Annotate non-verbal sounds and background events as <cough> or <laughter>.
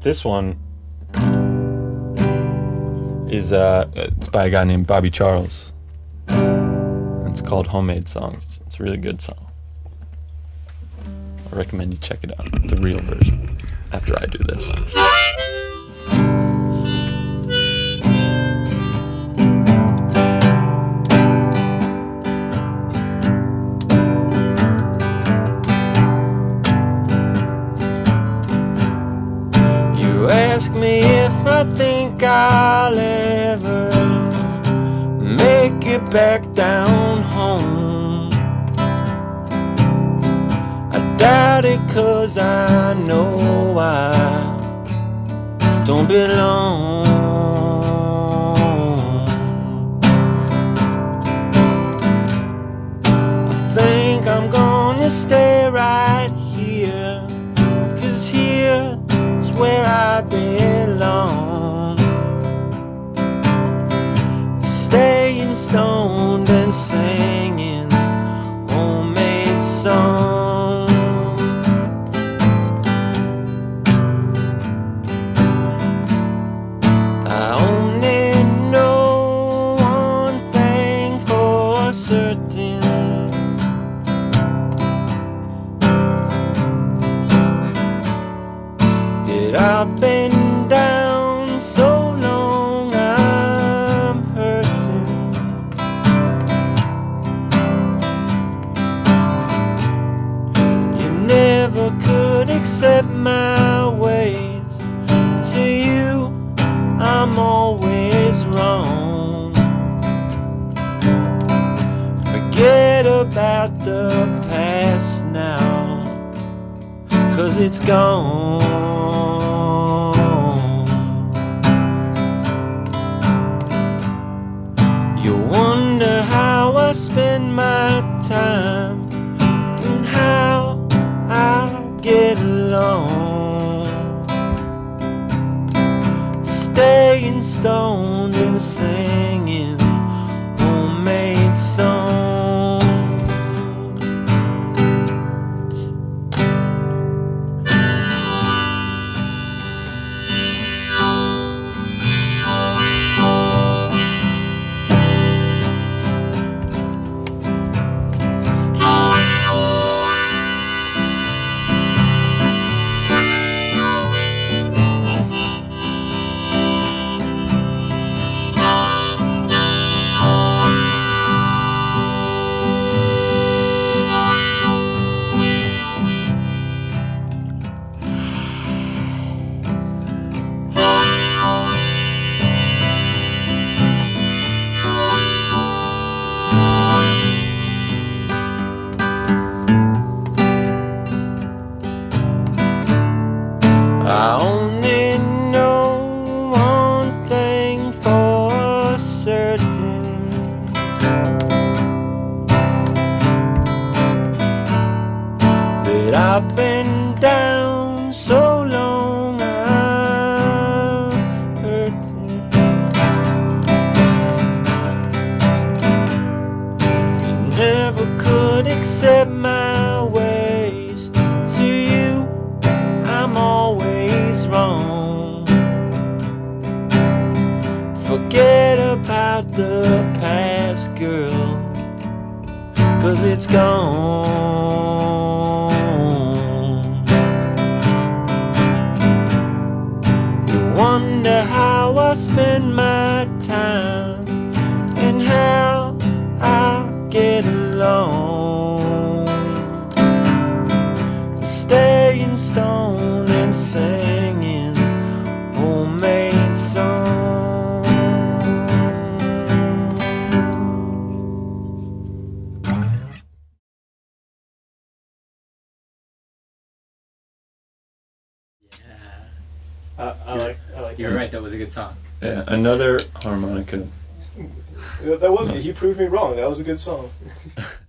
this one is uh, it's by a guy named Bobby Charles. It's called Homemade Songs. It's a really good song. I recommend you check it out, the real version, after I do this. Ask me if I think I'll ever make it back down home. I doubt it cause I know I don't belong. I think I'm gonna stay right That I've been down so long I'm hurting. You never could accept my ways. To you, I'm always wrong. Forget about the past now, cause it's gone. Spend my time and how I get along. Staying stoned and singing I've been down so long I'm hurting. You never could accept my ways. To you, I'm always wrong. Forget about the past, girl, cause it's gone. Wonder how I spend my time and how I get along I, I like. I like. You're right. That was a good song. Yeah, another harmonica. That was. He proved me wrong. That was a good song. <laughs>